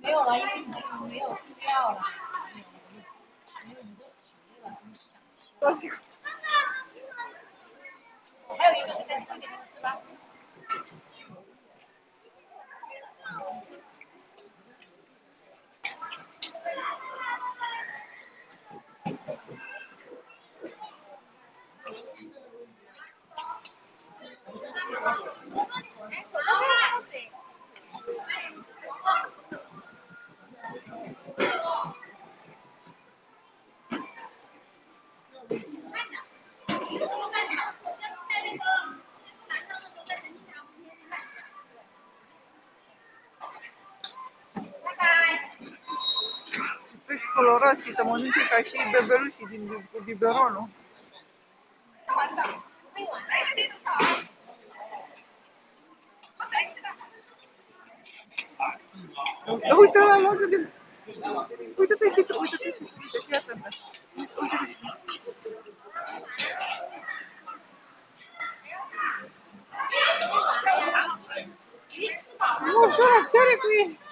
没有了，因为已经没有必要了。没有你都死了，你想吃。还有一个，再吃给他们吃吧。Colorați și să mănânce ca și bebelușii din biberonul. Uite la lanță de... Uite-te și tu, suonazione qui.